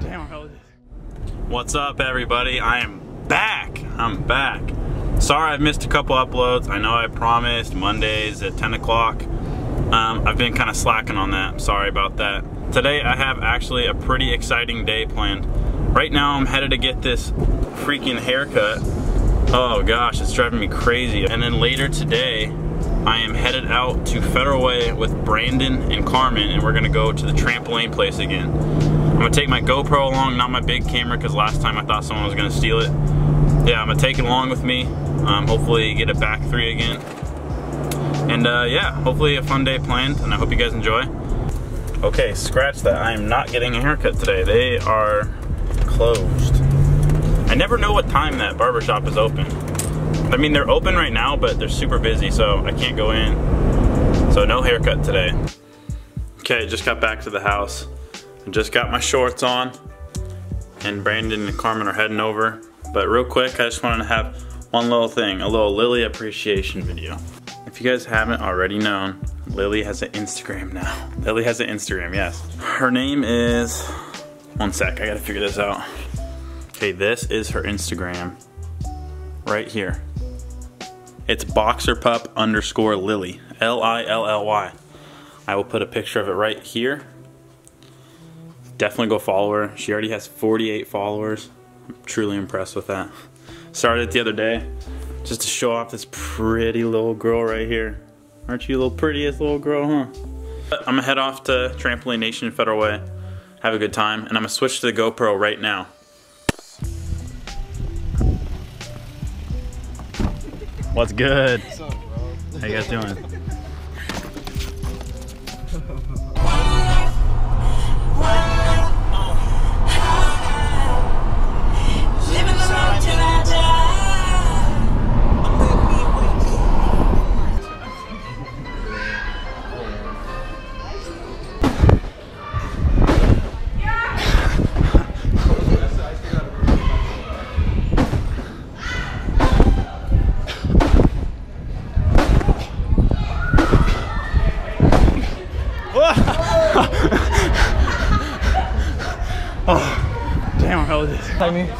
damn, What's up, everybody? I am back. I'm back. Sorry I've missed a couple uploads. I know I promised Mondays at 10 o'clock. Um, I've been kind of slacking on that. Sorry about that. Today I have actually a pretty exciting day planned. Right now I'm headed to get this freaking haircut. Oh gosh, it's driving me crazy. And then later today, I am headed out to Federal Way with Brandon and Carmen and we're gonna go to the trampoline place again. I'm gonna take my GoPro along, not my big camera, because last time I thought someone was gonna steal it. Yeah, I'm gonna take it along with me. Um, hopefully get it back three again. And uh, yeah, hopefully a fun day planned, and I hope you guys enjoy. Okay, scratch that. I am not getting a haircut today. They are closed. I never know what time that barbershop is open. I mean, they're open right now, but they're super busy, so I can't go in. So no haircut today. Okay, just got back to the house. Just got my shorts on, and Brandon and Carmen are heading over. But real quick, I just wanted to have one little thing, a little Lily appreciation video. If you guys haven't already known, Lily has an Instagram now. Lily has an Instagram, yes. Her name is, one sec, I gotta figure this out. Okay, this is her Instagram, right here. It's boxerpup underscore Lily, L-I-L-L-Y. I will put a picture of it right here. Definitely go follow her. She already has 48 followers. I'm truly impressed with that. Started it the other day just to show off this pretty little girl right here. Aren't you the little prettiest little girl, huh? I'm gonna head off to Trampoline Nation Federal Way, have a good time, and I'm gonna switch to the GoPro right now. What's good? What's up, How you guys doing? Oh, damn, this? Tag me.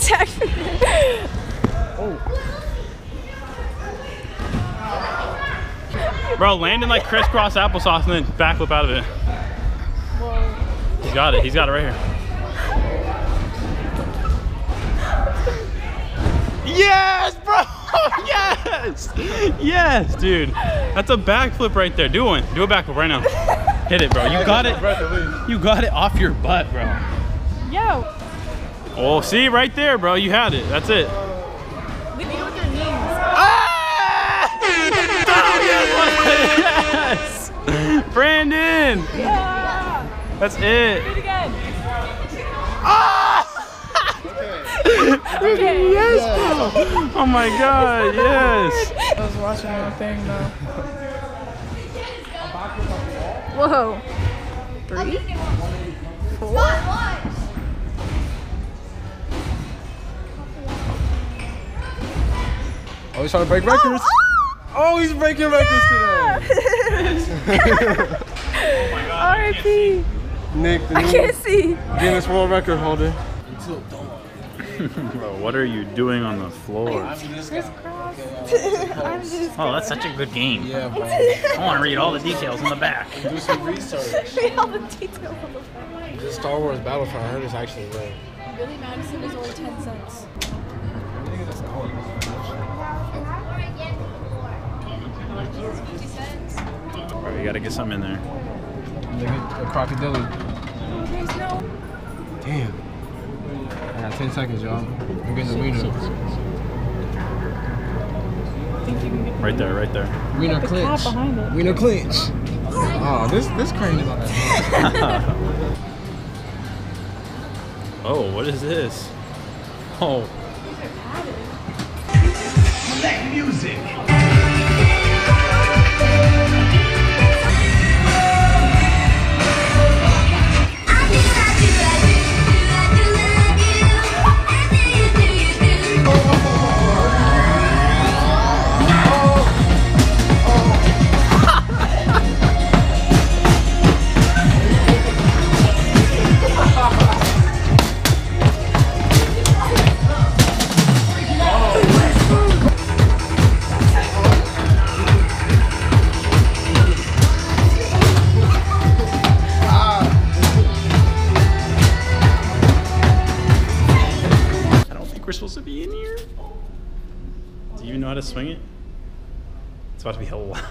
Tag me. Oh. Bro, landing like crisscross applesauce and then backflip out of it. Whoa. He's got it. He's got it right here. Yes, bro! yes! Yes, dude. That's a backflip right there. Do one. Do a backflip right now. Hit it, bro. You got it. You got it off your butt, bro. Yo. Oh, see right there, bro. You had it. That's it. Leave me with your knees. Ah! yes! Brandon! Yeah! That's it. Do it again. Ah! okay. Yes, bro. Oh my god, yes. I was watching your thing though. Whoa. Three? Four? Oh, he's trying to break records. Oh, oh he's breaking records today. oh my god. R.I.P. Nick, the I can't see. Guinness World Record holder. Bro, what are you doing on the floor? Crisscross. I'm just. Oh, that's such a good game. Yeah, bro. I want to read all the details in the back. Do some research. Read all the details on the front. The Star Wars Battlefront, I heard it's actually real. Billy Madison is only 10 cents. Bro, you gotta get something in there. A crocodile. There's no. Damn. I got 10 seconds, y'all. I'm getting the wiener. think you can get Right there, right there. Wiener the clinch. cat it. Wiener clinch. Oh, this this crane is on that. oh, what is this? Oh. Black music. we're supposed to be in here? Do you even know how to swing it? It's about to be hell loud.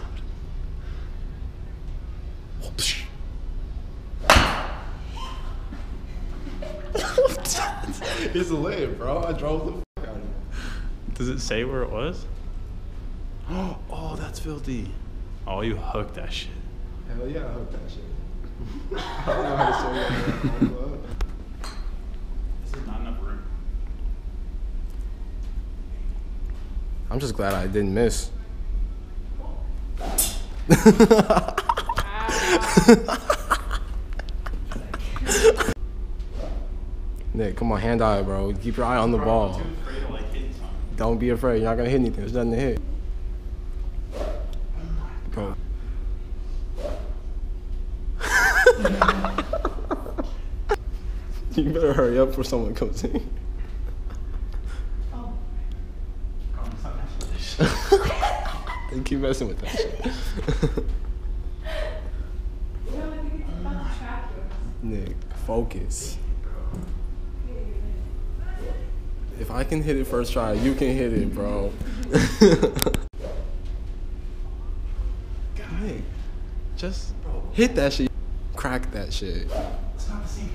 it's lit, bro. I drove the fuck out of it. Does it say where it was? Oh, that's filthy. Oh, you hooked that shit. Hell yeah, I hooked that shit. I don't know how to swing that. I'm just glad I didn't miss. Nick, come on, hand eye, bro. Keep your eye on the ball. afraid of like hitting something. Don't be afraid. You're not gonna hit anything. There's nothing to hit. Bro. you better hurry up before someone comes in. You keep messing with that shit. Nick, focus. If I can hit it first try, you can hit it, bro. Nick, just hit that shit. Crack that shit. It's not the same.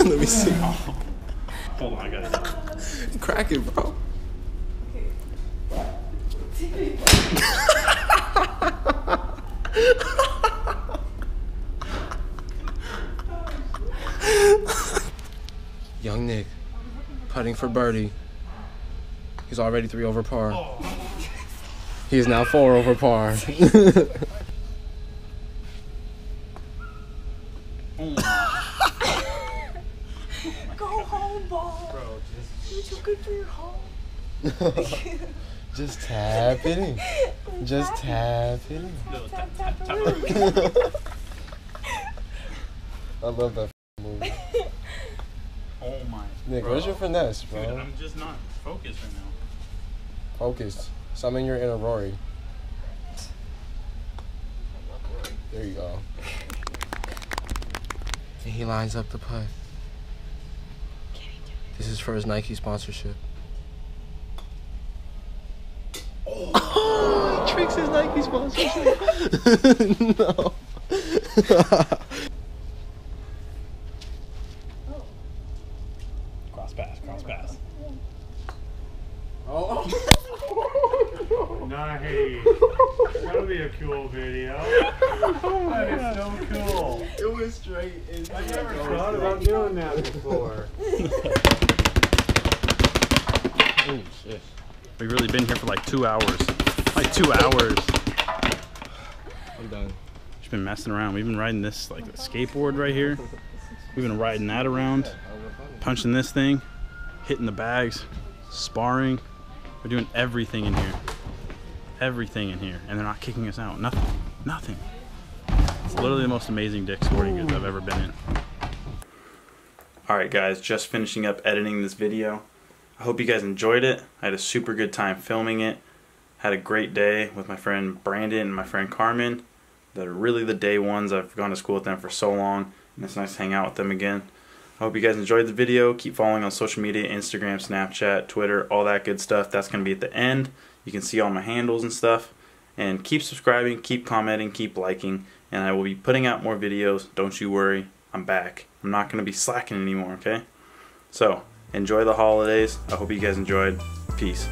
Let me see. Hold on, I got it. Crack it, bro. Young Nick, putting for birdie. He's already three over par. Oh. He is now four over par. Go home, ball. You too good for your home. Just tap it in. Just tap it in. Tap, tap, tap, I love that move. Oh my. Nick, bro. where's your finesse, Dude, bro? I'm just not focused right now. Focus. Summon your inner Rory. There you go. And he lines up the putt. This is for his Nike sponsorship. He tricks his no. Cross pass, cross pass. oh. Nice. That'll be a cool video. that is so cool. It was straight into I never thought about doing that before. Oh shit. We've really been here for like two hours. Like two hours. I'm done. Just been messing around. We've been riding this like a skateboard right here. We've been riding that around, punching this thing, hitting the bags, sparring. We're doing everything in here. Everything in here. And they're not kicking us out. Nothing. Nothing. It's literally the most amazing Dick Sporting Goods I've ever been in. Alright guys, just finishing up editing this video. I hope you guys enjoyed it. I had a super good time filming it. Had a great day with my friend Brandon and my friend Carmen. They're really the day ones. I've gone to school with them for so long, and it's nice to hang out with them again. I hope you guys enjoyed the video. Keep following on social media Instagram, Snapchat, Twitter, all that good stuff. That's going to be at the end. You can see all my handles and stuff. And keep subscribing, keep commenting, keep liking, and I will be putting out more videos. Don't you worry, I'm back. I'm not going to be slacking anymore, okay? So, enjoy the holidays. I hope you guys enjoyed. Peace.